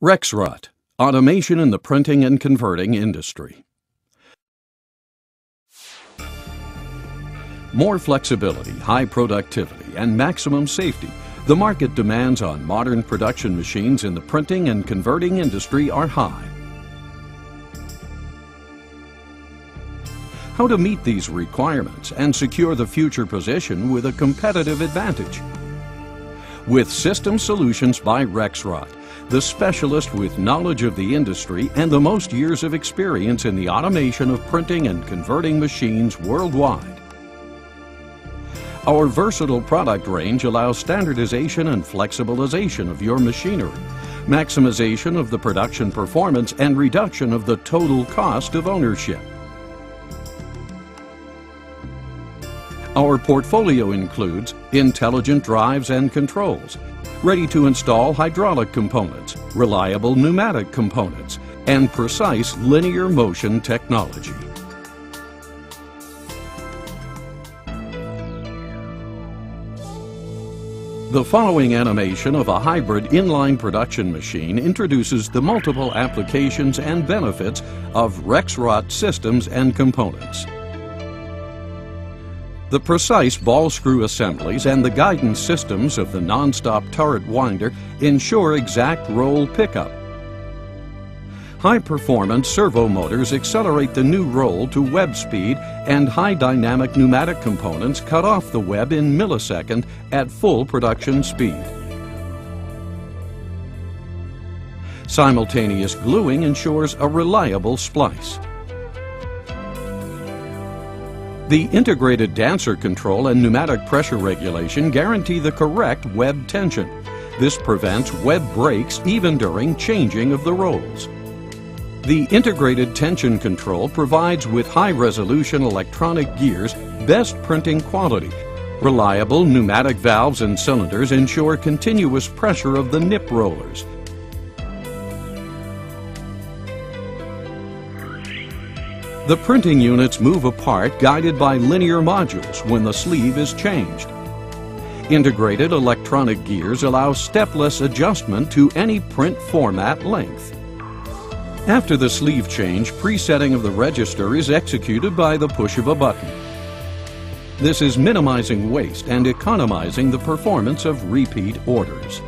Rexroth, automation in the printing and converting industry. More flexibility, high productivity, and maximum safety. The market demands on modern production machines in the printing and converting industry are high. How to meet these requirements and secure the future position with a competitive advantage? With System Solutions by Rexroth, the specialist with knowledge of the industry and the most years of experience in the automation of printing and converting machines worldwide. Our versatile product range allows standardization and flexibilization of your machinery, maximization of the production performance, and reduction of the total cost of ownership. Our portfolio includes intelligent drives and controls, ready-to-install hydraulic components, reliable pneumatic components, and precise linear motion technology. The following animation of a hybrid inline production machine introduces the multiple applications and benefits of Rexroth systems and components. The precise ball screw assemblies and the guidance systems of the non-stop turret winder ensure exact roll pickup. High-performance servo motors accelerate the new roll to web speed and high dynamic pneumatic components cut off the web in millisecond at full production speed. Simultaneous gluing ensures a reliable splice. The integrated dancer control and pneumatic pressure regulation guarantee the correct web tension. This prevents web breaks even during changing of the rolls. The integrated tension control provides with high-resolution electronic gears best printing quality. Reliable pneumatic valves and cylinders ensure continuous pressure of the nip rollers. The printing units move apart guided by linear modules when the sleeve is changed. Integrated electronic gears allow stepless adjustment to any print format length. After the sleeve change, presetting of the register is executed by the push of a button. This is minimizing waste and economizing the performance of repeat orders.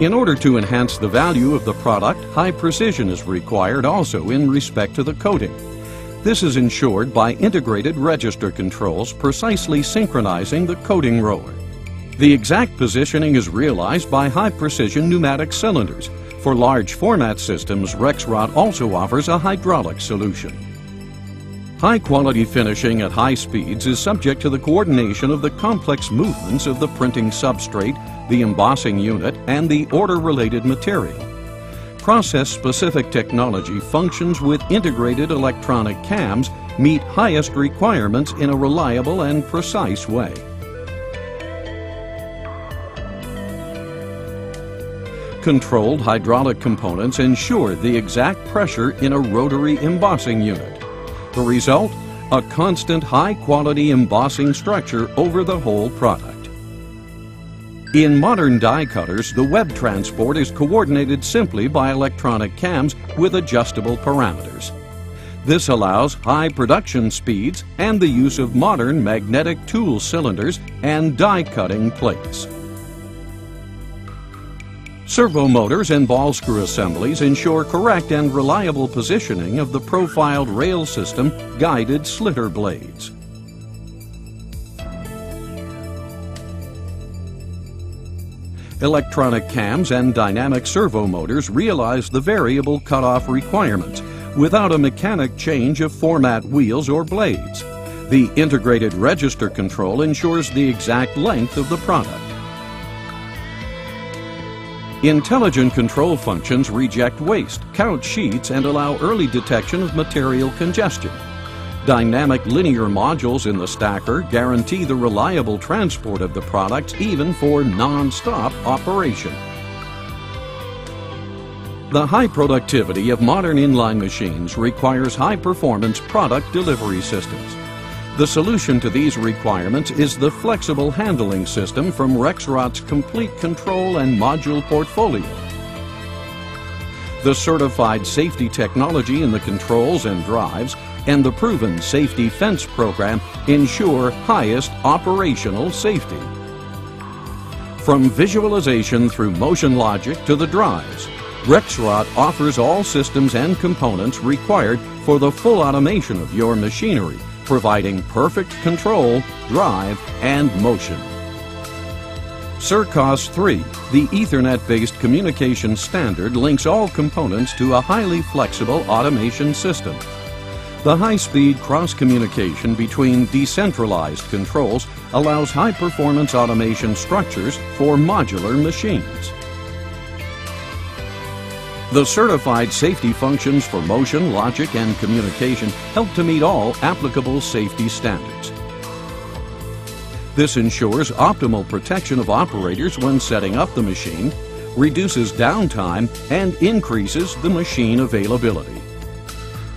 In order to enhance the value of the product, high precision is required also in respect to the coating. This is ensured by integrated register controls precisely synchronizing the coating roller. The exact positioning is realized by high-precision pneumatic cylinders. For large format systems, Rexroth also offers a hydraulic solution. High-quality finishing at high speeds is subject to the coordination of the complex movements of the printing substrate, the embossing unit, and the order-related material. Process-specific technology functions with integrated electronic cams meet highest requirements in a reliable and precise way. Controlled hydraulic components ensure the exact pressure in a rotary embossing unit. The result? A constant high-quality embossing structure over the whole product. In modern die cutters, the web transport is coordinated simply by electronic cams with adjustable parameters. This allows high production speeds and the use of modern magnetic tool cylinders and die cutting plates. Servo motors and ball screw assemblies ensure correct and reliable positioning of the profiled rail system guided slitter blades. Electronic cams and dynamic servo motors realize the variable cutoff requirements without a mechanic change of format wheels or blades. The integrated register control ensures the exact length of the product. Intelligent control functions reject waste, count sheets, and allow early detection of material congestion. Dynamic linear modules in the stacker guarantee the reliable transport of the products even for non-stop operation. The high productivity of modern inline machines requires high-performance product delivery systems. The solution to these requirements is the flexible handling system from Rexroth's complete control and module portfolio. The certified safety technology in the controls and drives and the proven safety fence program ensure highest operational safety. From visualization through motion logic to the drives, Rexroth offers all systems and components required for the full automation of your machinery, providing perfect control, drive, and motion. SERCOS 3, the Ethernet-based communication standard, links all components to a highly flexible automation system. The high-speed cross-communication between decentralized controls allows high-performance automation structures for modular machines. The certified safety functions for motion, logic, and communication help to meet all applicable safety standards. This ensures optimal protection of operators when setting up the machine, reduces downtime, and increases the machine availability.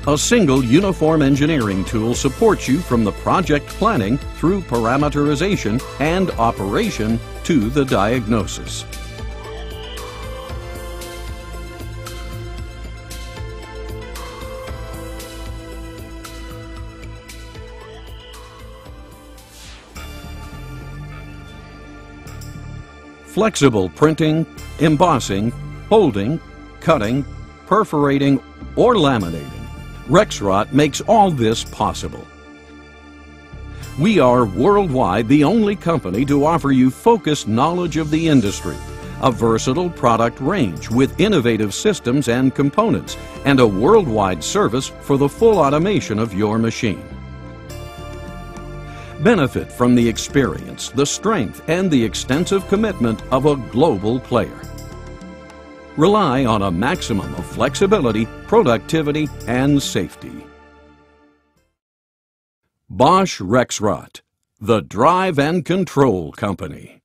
A single uniform engineering tool supports you from the project planning through parameterization and operation to the diagnosis. Flexible printing, embossing, holding, cutting, perforating, or laminating. Rexroth makes all this possible. We are worldwide the only company to offer you focused knowledge of the industry, a versatile product range with innovative systems and components, and a worldwide service for the full automation of your machine. Benefit from the experience, the strength, and the extensive commitment of a global player. Rely on a maximum of flexibility, productivity, and safety. Bosch Rexroth, the drive and control company.